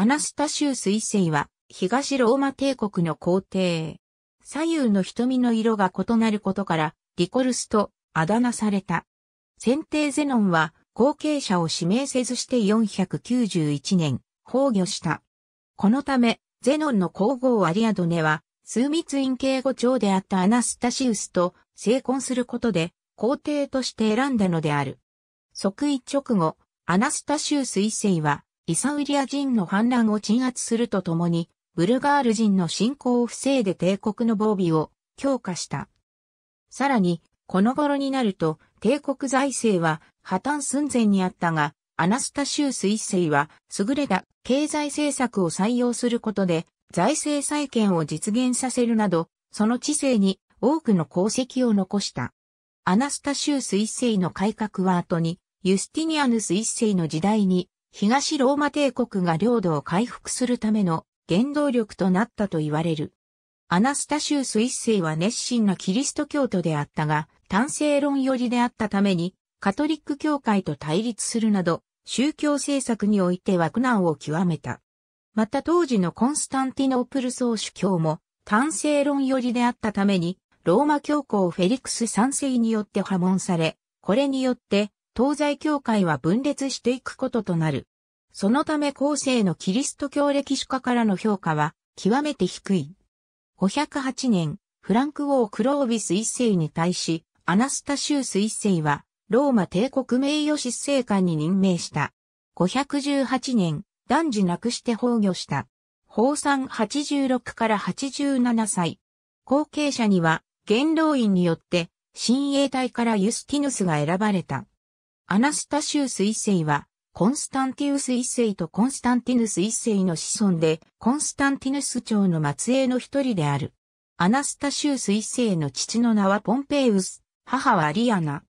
アナスタシウス一世は東ローマ帝国の皇帝。左右の瞳の色が異なることからリコルスとあだ名された。先帝ゼノンは後継者を指名せずして491年崩御した。このため、ゼノンの皇后アリアドネは、枢密院警護長であったアナスタシウスと成婚することで、皇帝として選んだのである。即位直後、アナスタシウス一世は、イサウリア人の反乱を鎮圧するとともに、ブルガール人の侵攻を防いで帝国の防備を強化した。さらに、この頃になると、帝国財政は破綻寸前にあったが、アナスタシウス一世は優れた経済政策を採用することで財政再建を実現させるなど、その知性に多くの功績を残した。アナスタシウス一世の改革は後に、ユスティニアヌス一世の時代に、東ローマ帝国が領土を回復するための原動力となったと言われる。アナスタシウス一世は熱心なキリスト教徒であったが、単性論寄りであったために、カトリック教会と対立するなど、宗教政策においては苦難を極めた。また当時のコンスタンティノープル総主教も単性論寄りであったために、ローマ教皇フェリクス3世によって破門され、これによって東西教会は分裂していくこととなる。そのため後世のキリスト教歴史家からの評価は極めて低い。508年、フランク王クロービス一世に対し、アナスタシウス一世はローマ帝国名誉執政官に任命した。518年、男児なくして崩御した。法産86から87歳。後継者には、元老院によって、親衛隊からユスティヌスが選ばれた。アナスタシウス一世は、コンスタンティウス一世とコンスタンティヌス一世の子孫で、コンスタンティヌス朝の末裔の一人である。アナスタシウス一世の父の名はポンペイウス、母はユリアナ。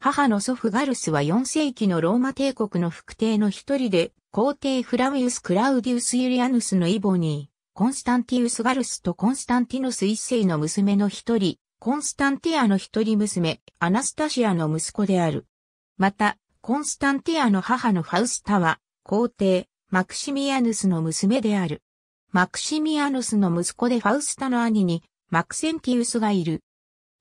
母の祖父ガルスは4世紀のローマ帝国の副帝の一人で、皇帝フラウィウス・クラウディウス・ユリアヌスのイボニー、コンスタンティウス・ガルスとコンスタンティノス一世の娘の一人、コンスタンティアの一人娘、アナスタシアの息子である。また、コンスタンティアの母のファウスタは、皇帝、マクシミアヌスの娘である。マクシミアヌスの息子でファウスタの兄に、マクセンティウスがいる。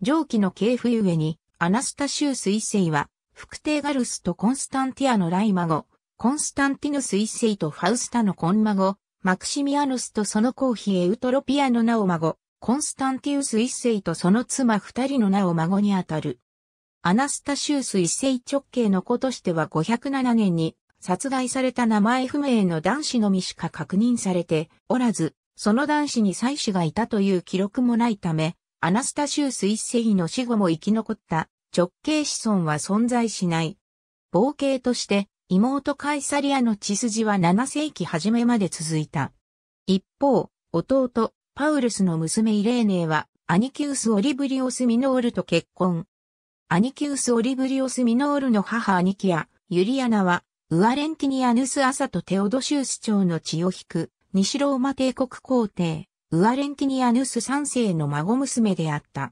上記の系譜ゆえに、アナスタシウス一世は、副帝ガルスとコンスタンティアの来孫、コンスタンティヌス一世とファウスタのコン孫、マクシミアヌスとその皇妃エウトロピアの名を孫、コンスタンティウス一世とその妻二人の名を孫にあたる。アナスタシウス一世直系の子としては507年に殺害された名前不明の男子のみしか確認されておらず、その男子に妻子がいたという記録もないため、アナスタシウス一世の死後も生き残った直系子孫は存在しない。傍系として妹カイサリアの血筋は7世紀初めまで続いた。一方、弟、パウルスの娘イレーネーはアニキウス・オリブリオス・ミノールと結婚。アニキウス・オリブリオス・ミノールの母アニキア、ユリアナは、ウアレンティニアヌス・アサとテオドシウス朝の血を引く、西ローマ帝国皇帝、ウアレンティニアヌス三世の孫娘であった。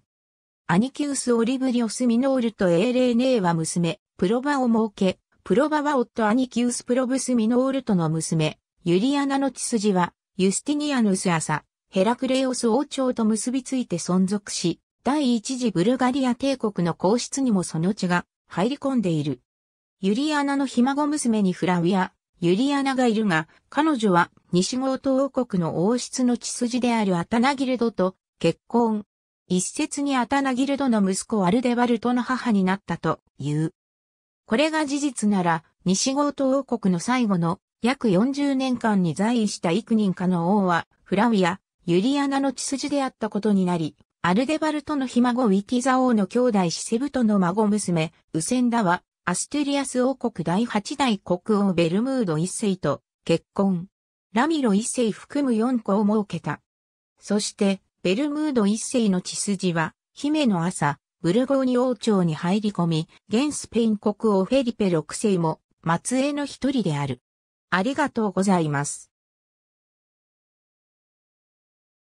アニキウス・オリブリオス・ミノールとエーレーネーは娘、プロバを設け、プロバは夫アニキウス・プロブス・ミノールとの娘、ユリアナの血筋は、ユスティニアヌス・アサ、ヘラクレオス王朝と結びついて存続し、第一次ブルガリア帝国の皇室にもその血が入り込んでいる。ユリアナのひ孫娘にフラウィア、ユリアナがいるが、彼女は西ゴート王国の王室の血筋であるアタナギルドと結婚。一説にアタナギルドの息子アルデバルトの母になったという。これが事実なら、西ゴート王国の最後の約40年間に在位した幾人かの王は、フラウィア、ユリアナの血筋であったことになり、アルデバルトのひ孫ウィティザ王の兄弟シセブトの孫娘、ウセンダは、アストゥリアス王国第八代国王ベルムード一世と結婚。ラミロ一世含む四子を設けた。そして、ベルムード一世の血筋は、ヒメノ朝、ブルゴーニュ王朝に入り込み、現スペイン国王フェリペ6世も末裔の一人である。ありがとうございます。